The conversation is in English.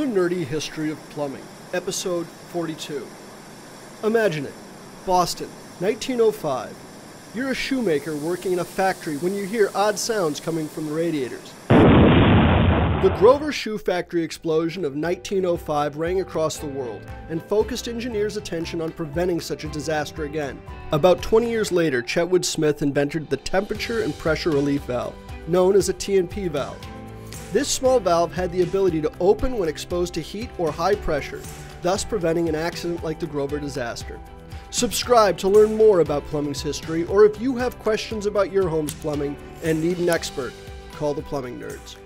The Nerdy History of Plumbing, Episode 42. Imagine it Boston, 1905. You're a shoemaker working in a factory when you hear odd sounds coming from the radiators. The Grover Shoe Factory explosion of 1905 rang across the world and focused engineers' attention on preventing such a disaster again. About 20 years later, Chetwood Smith invented the temperature and pressure relief valve, known as a T&P valve. This small valve had the ability to open when exposed to heat or high pressure, thus preventing an accident like the Grover disaster. Subscribe to learn more about plumbing's history, or if you have questions about your home's plumbing and need an expert, call the Plumbing Nerds.